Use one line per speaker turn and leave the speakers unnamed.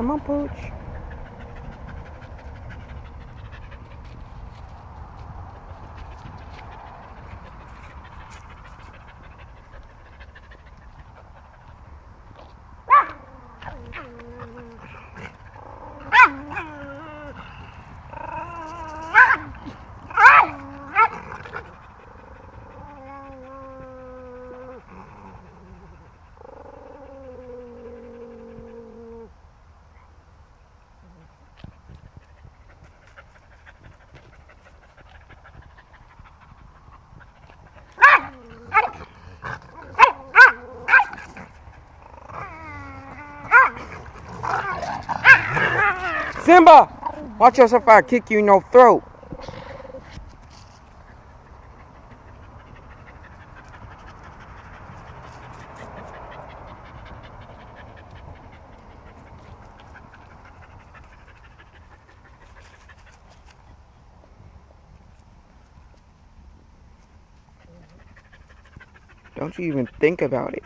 Come on, Pooch. Simba! Watch yourself if I kick you in your throat. Don't you even think about it.